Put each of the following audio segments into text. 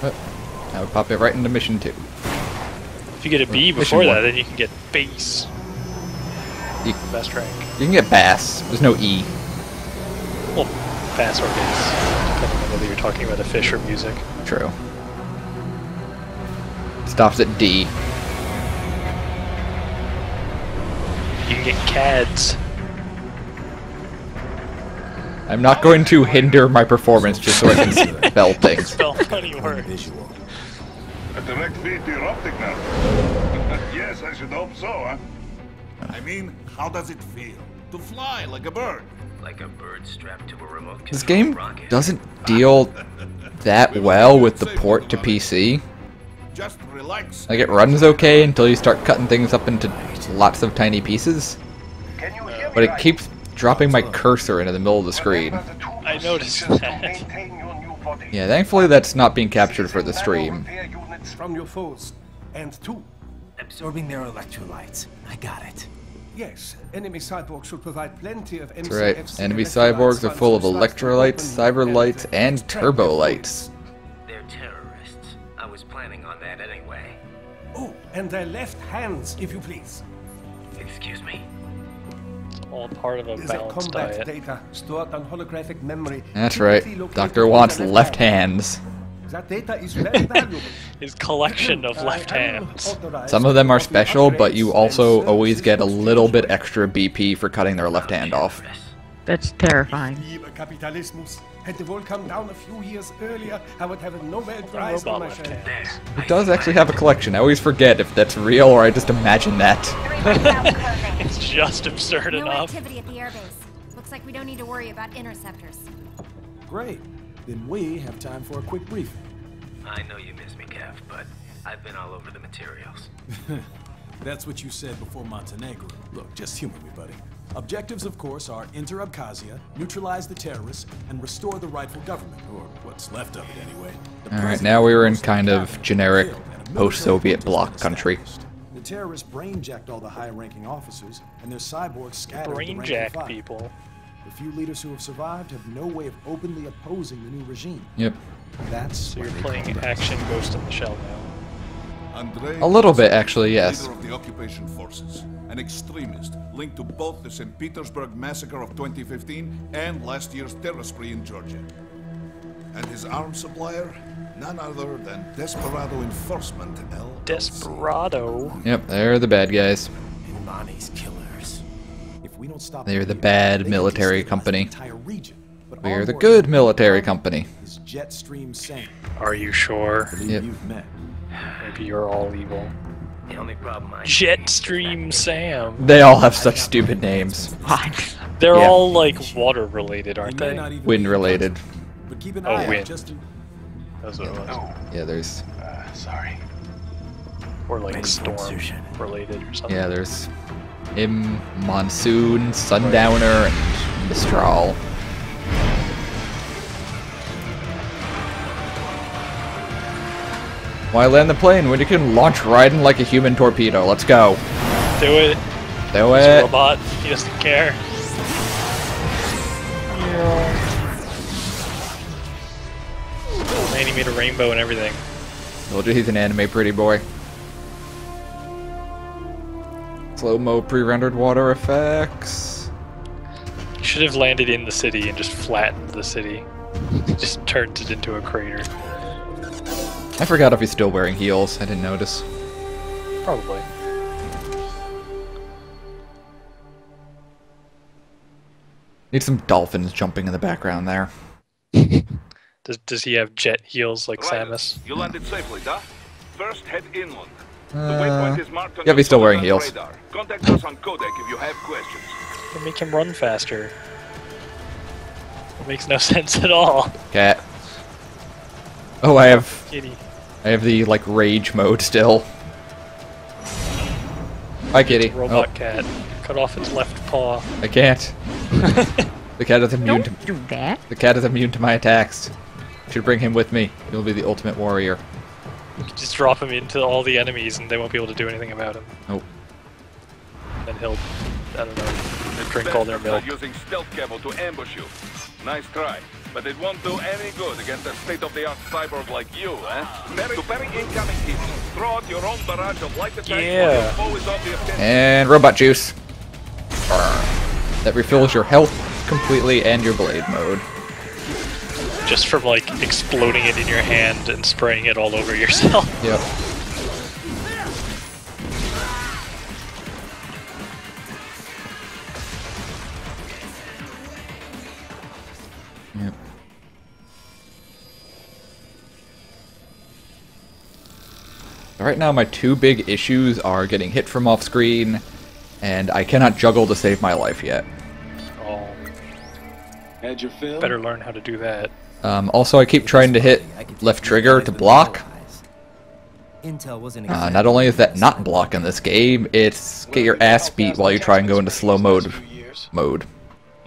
But that would pop it right into mission two. If you get a B Mission before one. that, then you can get base. You, Best rank. you can get bass. There's no E. Well, bass or base. Depending on whether you're talking about a fish or music. True. Stops at D. You can get CADs. I'm not going to hinder my performance just so I can spell things. Spell funny words. Visual. A direct feed to your optic nerve. yes, I should hope so, huh? I mean, how does it feel? To fly like a bird. Like a bird strapped to a remote This game rocket. doesn't deal that well with the port to PC. Just relax. Like it runs okay until you start cutting things up into lots of tiny pieces, Can you hear but it keeps dropping my cursor into the middle of the screen. I noticed that. Yeah, thankfully that's not being captured for the stream. from your foes. And two, Absorbing their electrolytes. I got it. yes, enemy cyborgs should provide plenty of That's right. Enemy cyborgs are full of once you start electrolytes, to cyberlights, open and turbolights. They're terrorists. I was planning on that anyway. Oh, and their left hands, if you please. Excuse me? All part of a Is balanced combat diet. data stored on holographic memory. That's right. Doctor on wants the left hands. That data is very valuable. His collection of uh, left hands. Some of them are special, but you also always get a little bit extra BP for cutting their left hand off. That's terrifying. Liebe Kapitalismus. Had the world come down a few years earlier, I would have a Nobel Prize on my left shelf. It does actually have a collection. I always forget if that's real or I just imagine that. It's just absurd No enough. activity at the airbase. Looks like we don't need to worry about interceptors. Great. Then we have time for a quick briefing. I know you miss me, Kev, but I've been all over the materials. That's what you said before Montenegro. Look, just humor me, buddy. Objectives, of course, are enter Abkhazia, neutralize the terrorists, and restore the rightful government, or what's left of it anyway. Alright, now we were in kind of generic failed, and a military post-Soviet bloc country. The terrorists brainjacked all the high-ranking officers, and their cyborgs scattered the rank and Brainjack file. people. The few leaders who have survived have no way of openly opposing the new regime. Yep. That's So you're playing call action Ghost in the Shell now. Andrei A little bit, actually, yes. Leader of the occupation forces, an extremist linked to both the St. Petersburg massacre of 2015 and last year's terror spree in Georgia. And his arms supplier, none other than Desperado Enforcement LLC. Desperado. Yep, they're the bad guys. Imani's killers. If we don't stop They're the bad they military company. The entire region. But We're the good military company. Is Jetstream Sam. Are you sure? Yep. you've met. Maybe you're all evil. The only problem I see is that Jetstream Sam. They all have such stupid names. What? They're Yeah. all like water related, aren't may they? not Wind related. But keep an Oh, eye out wind. just in That's what it was. Yeah, there's Uh, sorry. Or like Ready storm insertion. related or something. yeah, there's Im Monsoon, Sundowner, and Mistral. Why land the plane when you can launch riding like a human torpedo? Let's go. Do it. Do He's a it. robot. He doesn't care. He made a rainbow and everything. Told you he's an anime pretty boy. Slow-mo pre-rendered water effects. Should have landed in the city and just flattened the city. just turned it into a crater. I forgot if he's still wearing heels. I didn't notice. Probably. Need some dolphins jumping in the background there. Does does he have jet heels like Samus? You landed safely, Duh? First, head inland. The Uh, waypoint is marked on yeah, he's still wearing heels. radar. Contact us on codec if you have questions. Or make him run faster. It makes no sense at all. Cat. Oh, I have Kitty. I have the like rage mode still. Hi, kitty. Robot Oh, cat. Cut off its left paw. I can't. the cat is immune to Don't do that. the cat is immune to my attacks. Should bring him with me. He'll be the ultimate warrior. You can just drop him into all the enemies and they won't be able to do anything about him. Nope. Then he'll, I don't know, drink all their Bastards are milk. using stealth cable to ambush you. Nice try, But it won't do any good against a state-of-the-art cyborg like you, eh? Parry, to parry incoming hits, throw out your own barrage of light attacks Yeah. while your on the offensive. And robot juice. That refills your health completely and your blade mode. Just from like exploding it in your hand and spraying it all over yourself. Yep. Yep. Right now, my two big issues are getting hit from off screen, and I cannot juggle to save my life yet. Oh, Had your fill? better learn how to do that. Um, also, I keep trying to hit left trigger to block. Intel wasn't Uh, not only is that not block in this game, it's get your ass beat while you try and go into slow mode mode.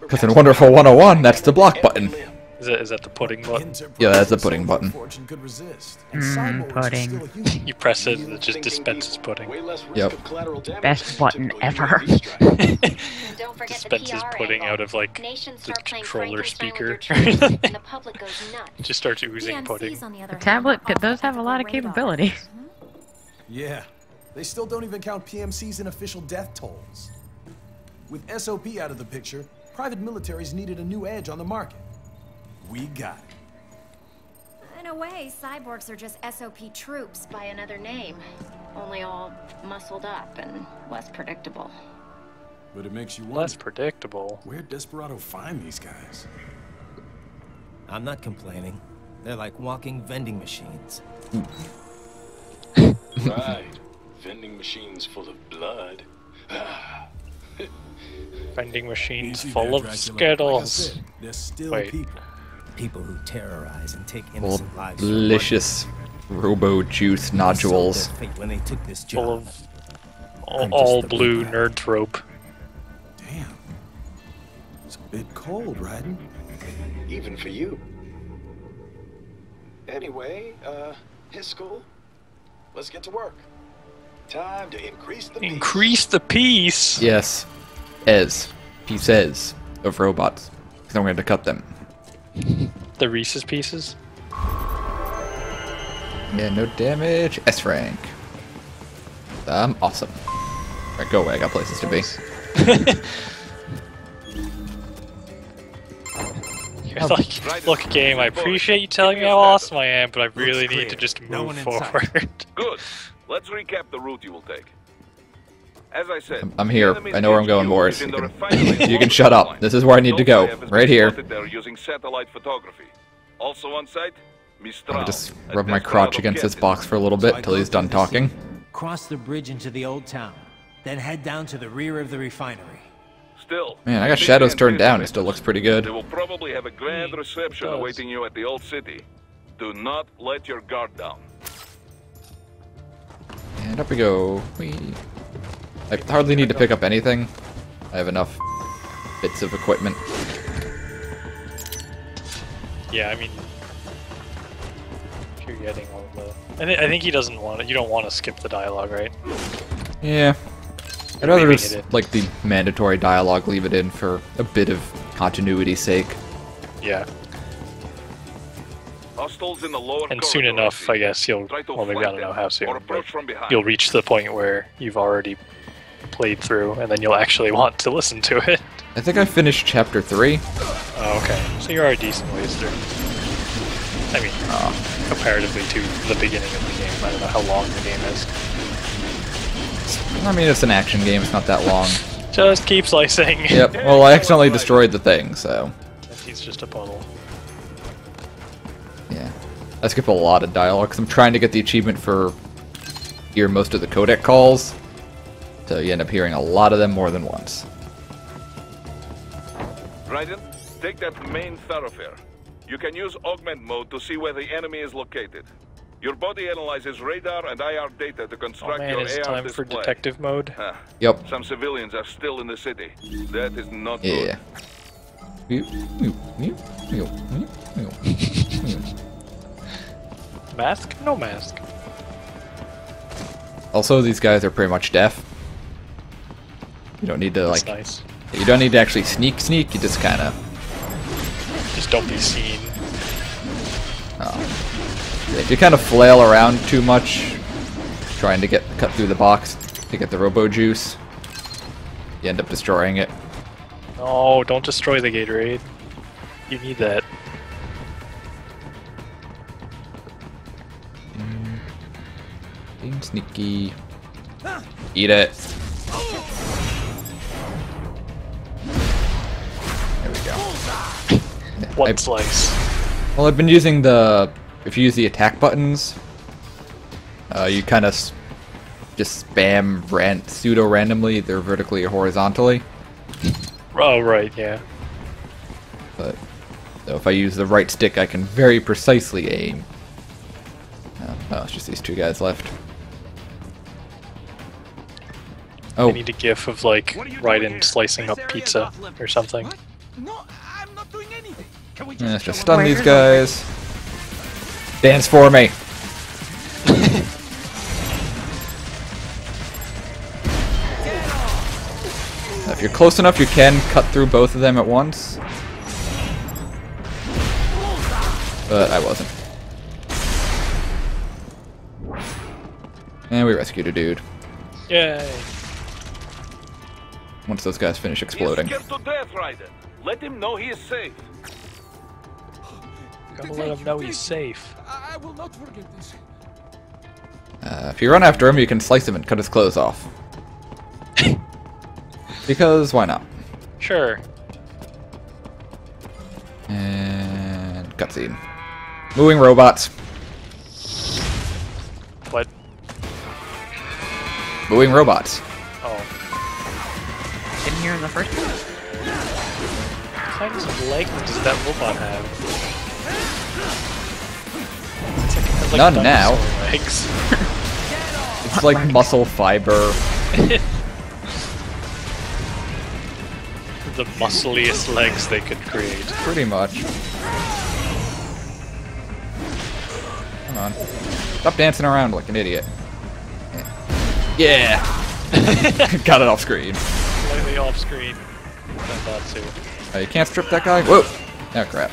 Because in Wonderful 101, that's the block button. Is that, is that the pudding button? Yeah, that's the pudding button. Fortune could resist. Mm, cyborgs are pudding. You press it and it just dispenses pudding. Yep. Best button ever. Dispenses pudding out of like Nations the controller speaker. with your troops, and the public goes nuts. just starts oozing PMCs, pudding. on the other tablet are could- off does have a lot of ethical radar. capabilities. Yeah. They still don't even count PMCs in official death tolls. With SOP out of the picture, private militaries needed a new edge on the market. We got it. In a way, cyborgs are just SOP troops by another name. Only all muscled up and less predictable. But it makes you Less predictable. where'd Desperado find these guys? I'm not complaining. They're like walking vending machines. Right. Vending machines full of blood. Ah. Vending machines Easy full there, of Dracula. Like Skittles. said, they're still Wait. people. People who terrorize and take innocent of lives. delicious robo juice nodules. when they took this Full job. of all, all blue blue nerd trope. Damn. It's a bit cold, Raiden. Even for you. Anyway, uh, his school. Let's get to work. Time to increase the peace. Increase the peace. Yes. Ez. He says of robots. Because I'm going to cut them. The Reese's pieces. Yeah, no damage. S rank. Um, awesome. Alright, go away. I got places to be. You're like, look, game. I appreciate you telling me how awesome I am, but I really need to clear. just No move one forward. Good. Let's recap the route you will take. As I said, I'm- I'm here. I know where I'm going, HQ Boris. You can- you can shut up. This is where I need to go. Right here. spotted there using satellite photography. Also on site, Mistral. I'll just rub my crotch against this box for a little bit until he's done talking. Cross the bridge into the old town, then head down to the rear of the refinery. Still, Man, I got shadows turned down. It still looks pretty good. They will probably have a grand reception awaiting you at the old city. Do not let your guard down. And up we go. Whee. I hardly need to pick up anything. I have enough bits of equipment. yeah, I mean, if you're getting all the, I, th- I think he doesn't want it. You don't want to skip the dialogue, right? Yeah. I'd rather Leaving just, it like, the mandatory dialogue, leave it in for a bit of continuity's sake. Yeah, Hostiles in the lower and soon enough. I guess you'll. Well, maybe I don't know how soon, but from you'll reach the point where you've already played through, and then you'll actually want to listen to it. I think I finished chapter 3. Oh, okay. So you are a decent ways through. I mean, uh, comparatively to the beginning of the game. I don't know how long the game is. I mean, it's an action game, it's not that long. Just keep slicing. Yep, well, I accidentally destroyed the thing, so. He's just a puddle. Yeah. I skip a lot of dialogue because I'm trying to get the achievement for hear most of the codec calls. So you end up hearing a lot of them more than once. Raiden, take that main thoroughfare. You can use augment mode to see where the enemy is located. Your body analyzes radar and IR data to construct Oh construct man, your it's AR time display. for detective mode. Huh. Yep. Some civilians are still in the city. That is not Yeah. good. Mask? No mask. Also, these guys are pretty much deaf. You don't need to That's like. nice. You don't need to actually sneak, sneak. You just kind of Just don't be seen. Oh. If you kind of flail around too much, trying to get cut through the box to get the robo juice, you end up destroying it. No, don't destroy the Gatorade. You need that. Mm. Being sneaky. Eat it. One I- slice. Well, I've been using the. If you use the attack buttons, uh, you kind of just spam ran- pseudo randomly, either vertically or horizontally. Oh, right, yeah. But so if I use the right stick, I can very precisely aim. Oh, oh, it's just these two guys left. Oh. I need a gif of like Raiden slicing up pizza or something. No, let's just go stun these guys. Dance for me. If you're close enough, you can cut through both of them at once. But I wasn't. And we rescued a dude. Yay! Once those guys finish exploding. He's to death, Ryder. Let him know he is safe. Gotta let him know he's safe. I I will not forget this. Uh, if you run after him, you can slice him and cut his clothes off. because why not? Sure. And cutscene. Moving robots. What? Moving robots. Oh. Didn't hear in the first one. What kind of legs does that robot have? Like, it has, like, None now. Legs. It's like muscle fiber. the muscliest legs they could create. Pretty much. Come on. Stop dancing around like an idiot. Yeah. Got it off screen. Slightly off screen. I thought too. Uh, you can't strip that guy? Whoa! Oh crap.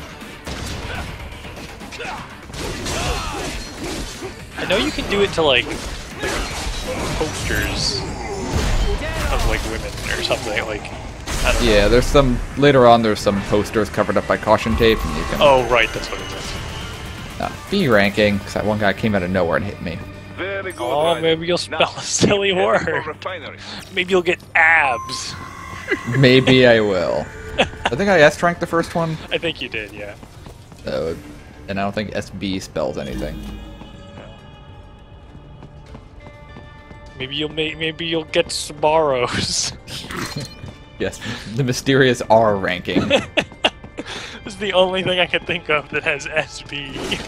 I know you can do it to like, like posters of like women or something. Like, I don't know. Yeah, there's some later on. There's some posters covered up by caution tape, and you can. Oh right, that's what it is. Uh, B ranking, because that one guy came out of nowhere and hit me. Very good, Oh, Ryder. maybe you'll spell Now, a silly heading word. Maybe you'll get abs. Maybe I will. I think I S ranked the first one, I think you did, yeah. so, and I don't think SB spells anything. Maybe you'll make. Maybe you'll get Sbarro's. Yes, the mysterious R ranking. this is the only thing I can think of that has SB.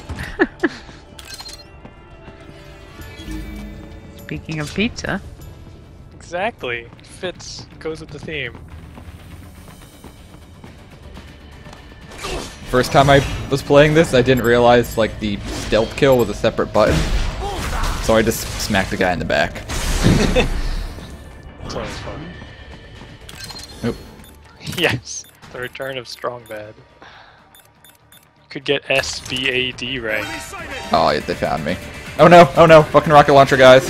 Speaking of pizza, exactly. Fits. Goes with the theme. First time I was playing this, I didn't realize like the stealth kill was a separate button, so I just smacked the guy in the back. It's always fun. Nope. yes. The return of Strong Bad. Could get SBAD rank. Oh, they found me. Oh no! Oh no! Fucking rocket launcher guys!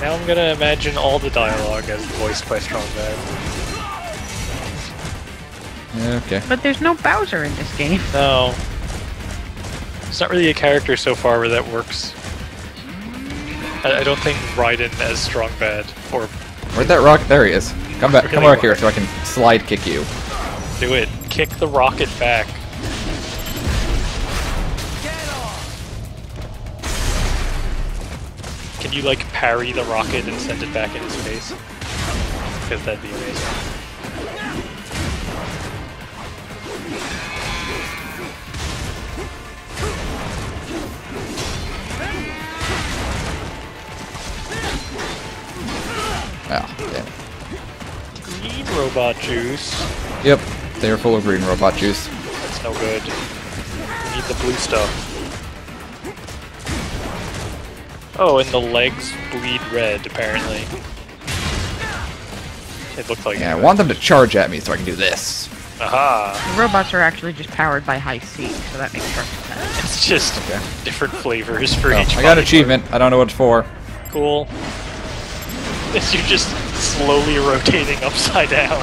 Now I'm gonna imagine all the dialogue as voiced by Strong Bad. Okay. but there's no Bowser in this game. No. It's not really a character so far where that works. I, I don't think Raiden as Strong Bad or Where'd that rock? There he is. Come back. Come back here so I can slide kick you. do it. Kick the rocket back. Can you like parry the rocket and send it back in his face? Because that'd be amazing. Oh, damn. Green robot juice. Yep, they are full of green robot juice. That's no good. We need the blue stuff. Oh, and the legs bleed red, apparently. It looks like Yeah, I want them to charge at me so I can do this. Aha! The robots are actually just powered by high C, so that makes perfect sense. It's just different flavors for Oh, each. I got an body achievement. I don't know what it's for. Cool. It's you just slowly rotating upside down.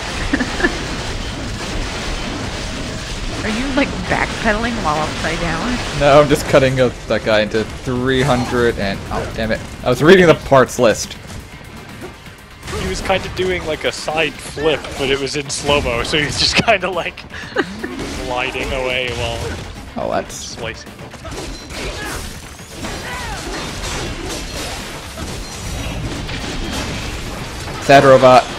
Are you like backpedaling while upside down? No, I'm just cutting a, that guy into 300 and... Oh, damn it. I was reading the parts list. He was kind of doing like a side flip, but it was in slow mo, so he's just kind of like gliding away while Oh, that's... slicing. Sad robot. The,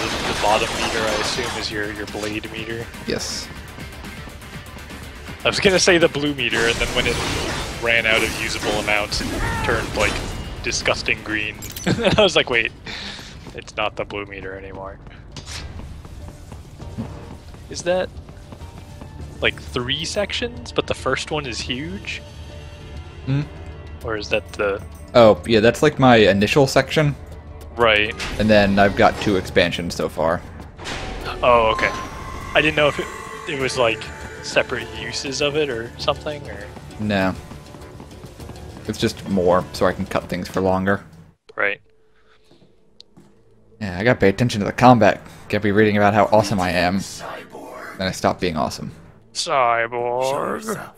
the, the bottom meter, I assume, is your your blade meter. Yes. I was gonna say the blue meter, and then when it ran out of usable amounts, it turned like disgusting green. I was like, wait, it's not the blue meter anymore. Is that like three sections, but the first one is huge? Hmm? Or is that the Oh, yeah, that's like my initial section. right? And then I've got two expansions so far. Oh, okay. I didn't know if it, it was like separate uses of it or something, or No. It's just more, so I can cut things for longer. right. Yeah, I gotta pay attention to the combat. Can't be reading about how awesome I am. Then I stop being awesome. Cyborg.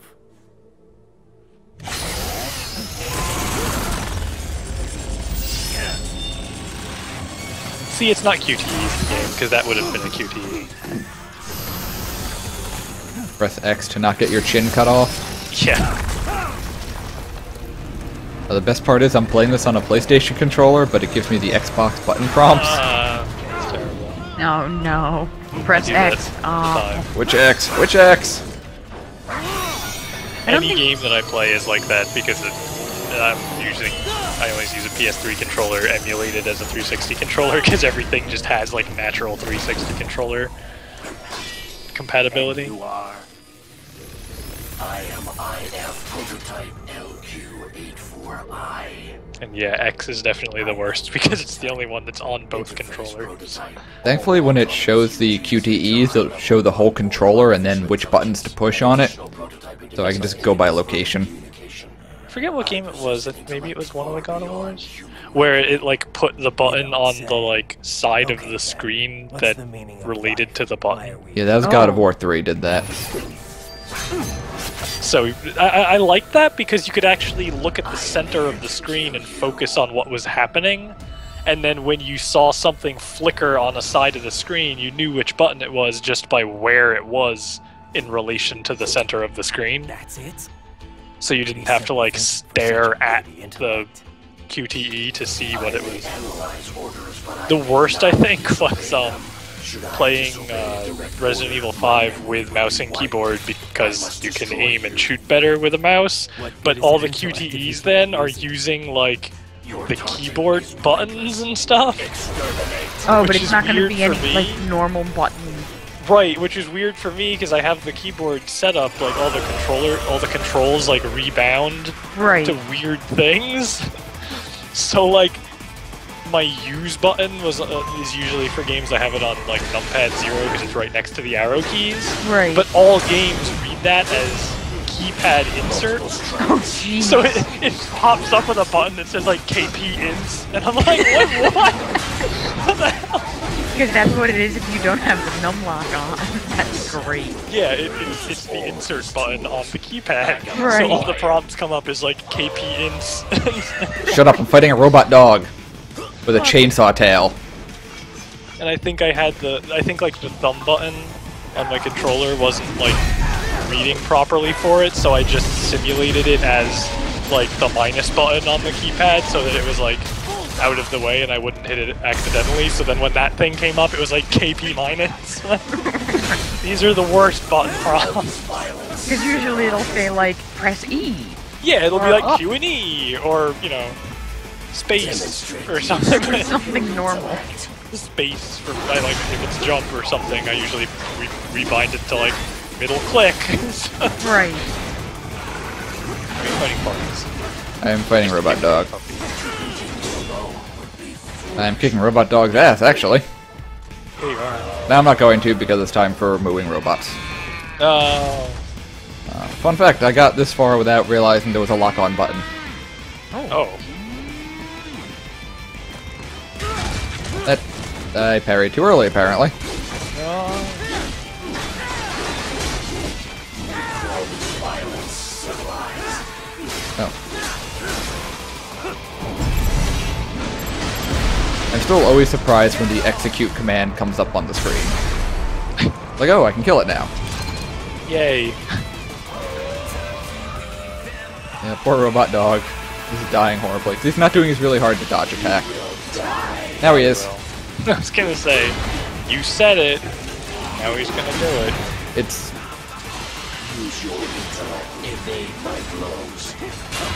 See, it's not QTE game because that would have been a QTE. Press X to not get your chin cut off. Yeah. Uh, the best part is I'm playing this on a PlayStation controller, but it gives me the Xbox button prompts. Uh, that's terrible. No, no. Press X. Oh. Which X? Which X? Any think- game that I play is like that because it, I'm using. I always use a PS3 controller emulated as a 360 controller because everything just has like natural 360 controller compatibility. You are. I am IF prototype LQ84I. And yeah, X is definitely the worst because it's the only one that's on both controllers. Thankfully, when it shows the QTEs, it'll show the whole controller and then which buttons to push on it. So I can just go by location. I forget what game it was. Maybe it was one of the God of Wars, where it like put the button on the like side of the screen that related to the button. Yeah, that was God Oh. of War 3 did that. So I, I I like that because you could actually look at the center of the screen and focus on what was happening. And then when you saw something flicker on a side of the screen, you knew which button it was just by where it was in relation to the center of the screen. That's it. So you didn't have to like stare at the QTE to see what it was. The worst I think was um, playing uh, Resident Evil 5 with mouse and keyboard because you can aim and shoot better with a mouse, but all the QTEs then are using like the keyboard buttons and stuff. Oh, but it's not going to be any me. like normal button. Right, which is weird for me because I have the keyboard set up like all the controller, all the controls like rebound Right. to weird things. So like my use button was uh, is usually for games I have it on like numpad zero because it's right next to the arrow keys. Right. But all games read that as keypad inserts. Oh, jeez. So it, it pops up with a button that says like KP ints, and I'm like, what? what? what the hell? Because that's what it is if you don't have the num lock on. That's great. Yeah, it, it, it's the insert button on the keypad. Right. So all the prompts come up as like KP ints. Shut up, I'm fighting a robot dog with a chainsaw tail. and I think I had the, I think like the thumb button on my controller wasn't like reading properly for it, so I just simulated it as like the minus button on the keypad so that it was like out of the way and I wouldn't hit it accidentally. So then when that thing came up, it was like KP minus. These are the worst button prompts. Because usually it'll say like press E. Yeah, it'll be like up. Q and E or you know space or something. Or something normal. space for I like if it's jump or something. I usually re- rebind it to like middle click. Right. Fighting parties. I am fighting robot dog. I am kicking robot dog's ass, actually. Here you are. Now I'm not going to because it's time for moving robots. Oh. Uh, fun fact, I got this far without realizing there was a lock-on button. Oh. That I parried too early, apparently. Oh. I'm still always surprised when the execute command comes up on the screen. like, oh, I can kill it now. Yay. Yeah, poor robot dog. He's dying horribly. He's not doing his really hard to dodge attack. Now he is. I was gonna say, you said it. Now he's gonna do it. It's Use your intellect. Evade my blows.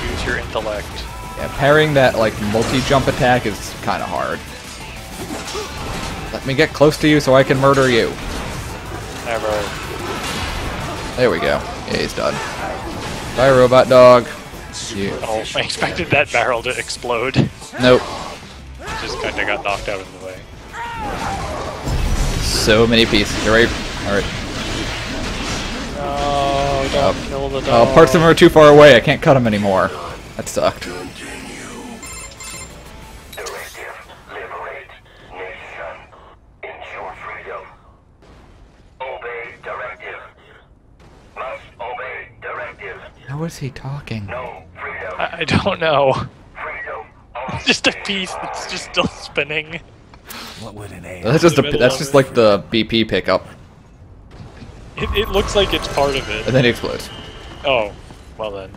Use your intellect. Yeah, parrying that like multi-jump attack is kind of hard. Let me get close to you so I can murder you. Never. There we go. Yeah, he's done. Bye, robot dog. You. Oh, I expected that barrel to explode. Nope. Just kind of got knocked out of the way. So many pieces. You're right. All right. No, don't kill the Oh, dog. parts of them are too far away. I can't cut them anymore. That sucked. How is he talking? No. I, I don't know. Just a piece that's just still spinning. What would an AI? That's just a, In the middle that's of just it. like the BP pickup, It, it looks like it's part of it. and then it explodes. Oh, well then.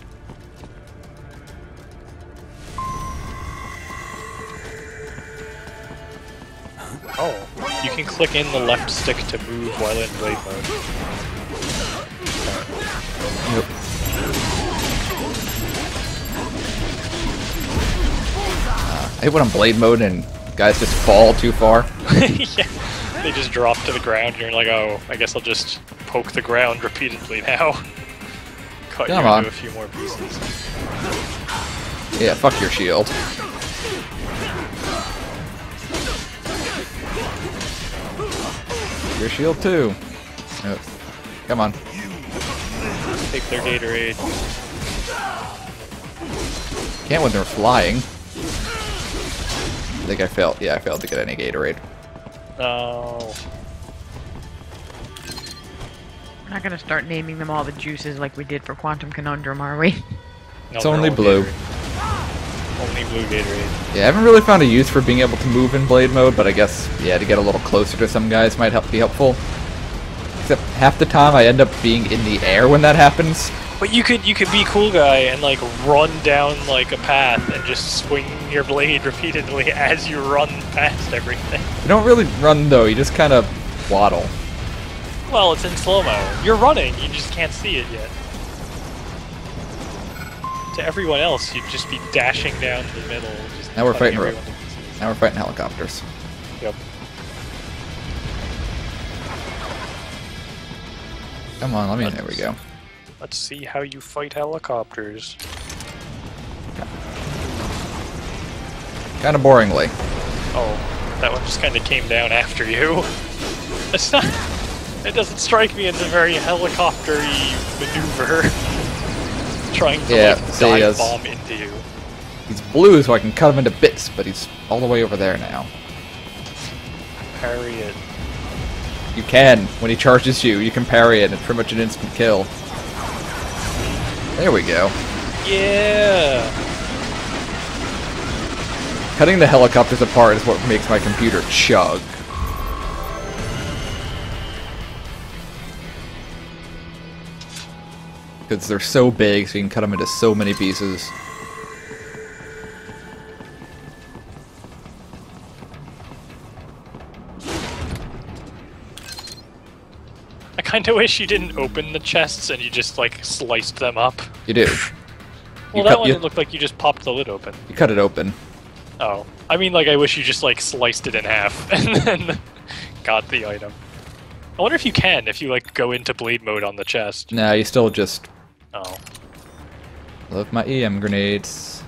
Oh, you can click in the left stick to move while in blade mode. Yep. I hate when I'm blade mode and guys just fall too far. yeah, they just drop to the ground and you're like, oh, I guess I'll just poke the ground repeatedly now. Cut Come you on. into a few more pieces. Yeah, fuck your shield. Your shield too. Oh, Come on. Take their Gatorade. Can't when they're flying. I think I failed. Yeah, I failed to get any Gatorade. Oh. We're not gonna start naming them all the juices like we did for Quantum Conundrum, are we? No, It's only blue. Gatorade. Only blue Gatorade. Yeah, I haven't really found a use for being able to move in blade mode, but I guess yeah, to get a little closer to some guys might help be helpful. Except half the time I end up being in the air when that happens. But you could you could be cool guy and like run down like a path and just swing your blade repeatedly as you run past everything. You don't really run though; you just kind of waddle. Well, it's in slow mo. You're running, you just can't see it yet. To everyone else, you'd just be dashing down to the middle. Just Now we're fighting ro- everyone to pieces. Now we're fighting helicopters. Yep. Come on, let me. There we go. Let's see how you fight helicopters. Kind of boringly. Oh, that one just kind of came down after you. It's not. It doesn't strike me as a very helicopter-y maneuver. Trying to Yeah, like dive bomb into you. He's blue, so I can cut him into bits, but he's all the way over there now. Parry it. You can. When he charges you, you can parry it. It's pretty much an instant kill. There we go. Yeah. Cutting the helicopters apart is what makes my computer chug. Because they're so big, so you can cut them into so many pieces. Kind of wish you didn't open the chests and you just like sliced them up. You do. Well, You that cut- one you- looked like you just popped the lid open. You cut it open. Oh, I mean, like I wish you just like sliced it in half and then got the item. I wonder if you can if you like go into blade mode on the chest. Nah, you still just Oh, love my EM grenades.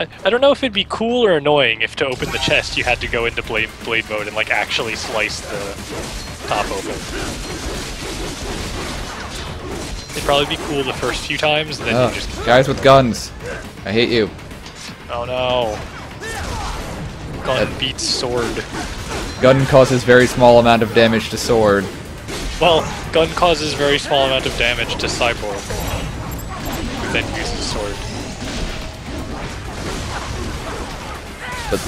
I, I don't know if it'd be cool or annoying if to open the chest you had to go into blade, blade mode and like actually slice the top open. It'd probably be cool the first few times, and then Oh, you just guys with guns. I hate you. oh no. Gun beats sword. Gun causes very small amount of damage to sword. Well, gun causes very small amount of damage to cyborg, who then uses sword. But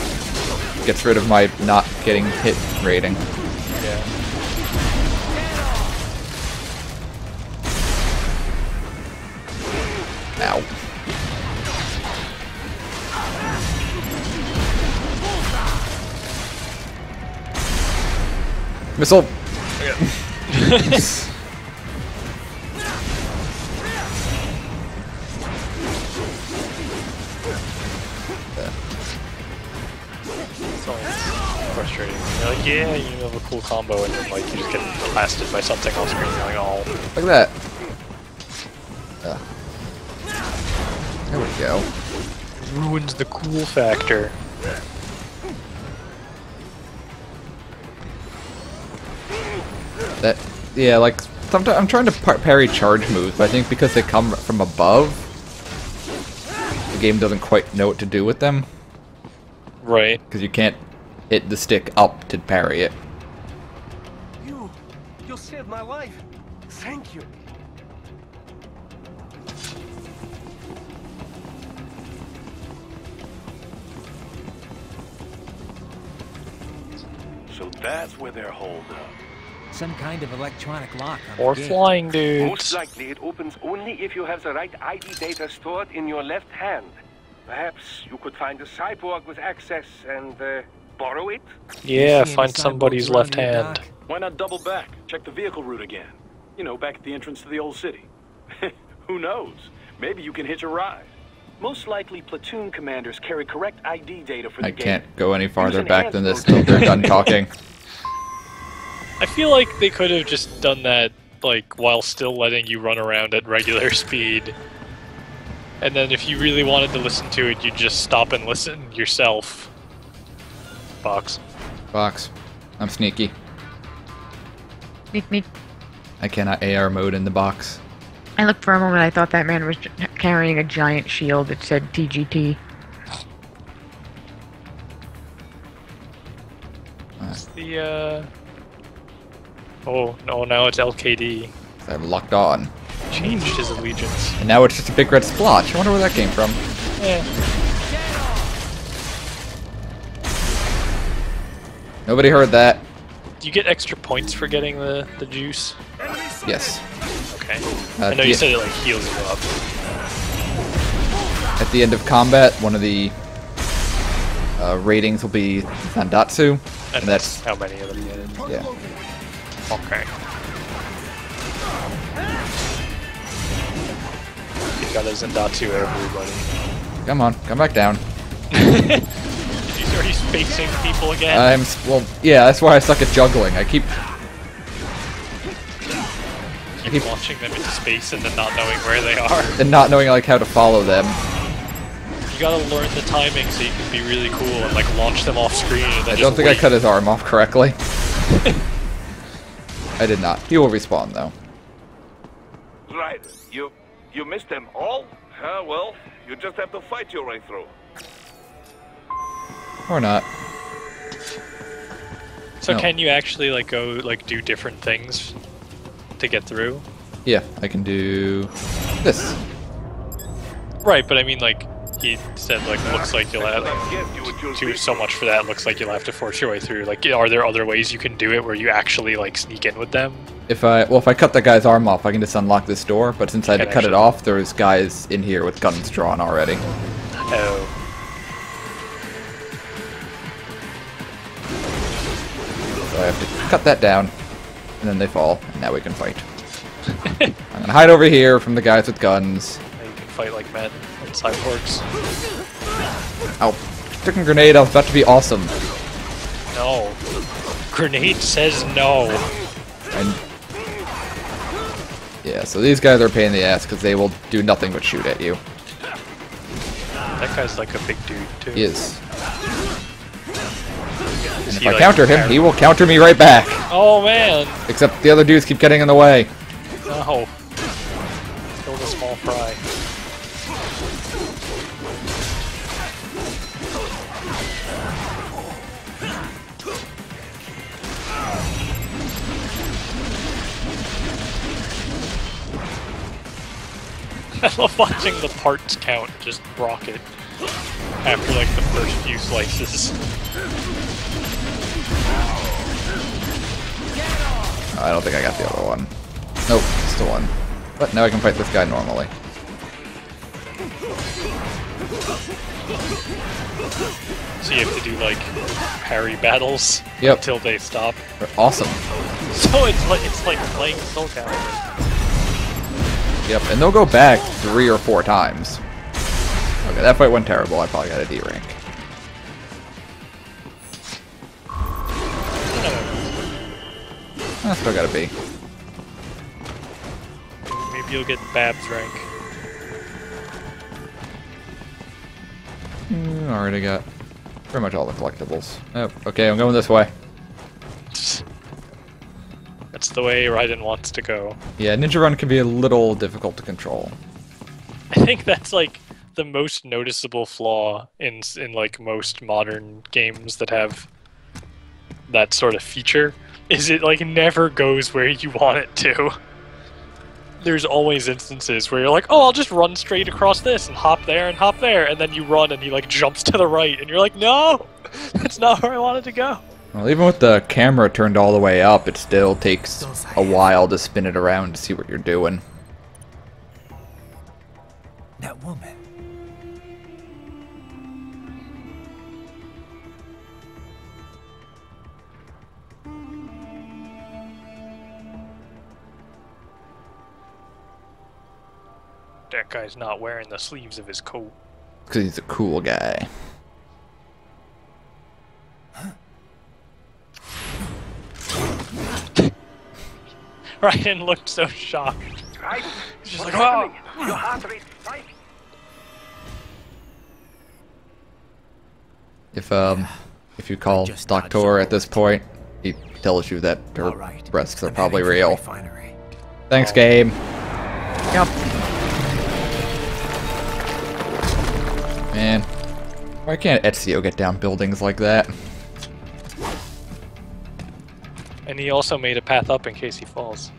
gets rid of my not getting hit rating. Yeah. Ow. Missile! Frustrating. You're like, yeah, you have a cool combo, and then like you just get blasted by something off screen. You're like, oh. Look at that. Ruins the cool factor. That, yeah, like, sometimes I'm trying to par parry charge moves, but I think because they come from above, the game doesn't quite know what to do with them. Right. Because you can't hit the stick up to parry it. You, you saved my life. Thank you. So that's where they're holed up. Some kind of electronic lock on Or the flying dudes. Most likely it opens only if you have the right ID data stored in your left hand. Perhaps you could find a cyborg with access and uh, borrow it? Yeah, find somebody's left hand. Why not double back? Check the vehicle route again. You know, back at the entrance to the old city. Who knows? Maybe you can hitch a ride. Most likely, platoon commanders carry correct ID data for the I gate. can't go any farther Use back than this enhanced till they're done talking. I feel like they could have just done that, like, while still letting you run around at regular speed. And then if you really wanted to listen to it, you'd just stop and listen yourself. Box. Box. I'm sneaky. Sneak, sneak. I cannot AR mode in the box. I looked for a moment. I thought that man was carrying a giant shield that said TGT. The, uh... Oh, no, now it's LKD. I'm locked on. Changed his allegiance. And now it's just a big red splotch. I wonder where that came from. Yeah. Nobody heard that. Do you get extra points for getting the, the juice? Yes. Okay. Uh, I know you said it, like, heals you up. At the end of combat, one of the uh, ratings will be Zandatsu. And that's how many of them you get. Yeah. Okay. You got a Zandatsu everybody. Come on, come back down. He's already spacing people again. I'm well, yeah. That's why I suck at juggling. I keep keep launching them into space and then not knowing where they are. and not knowing like how to follow them. You gotta learn the timing so you can be really cool and like launch them off screen and then I just don't think I cut his arm off correctly. I did not. He will respawn though. Right. You you missed them all? Ah, well, you just have to fight your way through. Or not. So No. can you actually like go like do different things to get through? Yeah, I can do this. Right, but I mean like he said like looks like you'll have like, do so much for that. Looks like you'll have to force your way through. Like, are there other ways you can do it where you actually like sneak in with them? If I well, if I cut that guy's arm off, I can just unlock this door. But since I had to cut it off, there's guys in here with guns drawn already. Oh. So I have to cut that down, and then they fall, and now we can fight. I'm gonna hide over here from the guys with guns. Now you can fight like men and cyborgs. Ow. Sticking grenade, I was about to be awesome. No. Grenade says no. And yeah, so these guys are a pain in the ass because they will do nothing but shoot at you. That guy's like a big dude too. He is. And if he, I like, counter him, he will counter me right back. Oh man! Except the other dudes keep getting in the way. No. Kill the small fry. I love watching the parts count just rocket after like the first few slices. I don't think I got the other one. Nope, it's still one. But now I can fight this guy normally. So you have to do like parry battles Yep. until they stop. They're awesome. So it's like it's like playing Soul Calibur. Yep, and they'll go back three or four times. Okay, that fight went terrible. I probably got a D rank. I still got a B. Maybe you'll get Bab's rank. Mm, already got pretty much all the collectibles. Yep. Okay, I'm going this way. That's the way Raiden wants to go. Yeah, Ninja Run can be a little difficult to control. I think that's like the most noticeable flaw in in like most modern games that have that sort of feature is it like never goes where you want it to. There's always instances where you're like, "Oh, I'll just run straight across this and hop there and hop there," and then you run and he like jumps to the right and you're like, "No, that's not where I wanted to go." Well, even with the camera turned all the way up, it still takes a while to spin it around to see what you're doing. That woman. That guy's not wearing the sleeves of his coat. Because he's a cool guy. Raiden looked so shocked. Right? He's just What's like, "Oh!" happening? Your heart rate spike. If um, if you call Doctor at this point, he tells you that her breasts are probably real. Thanks, game. Yep. Why can't Ezio get down buildings like that? And he also made a path up in case he falls.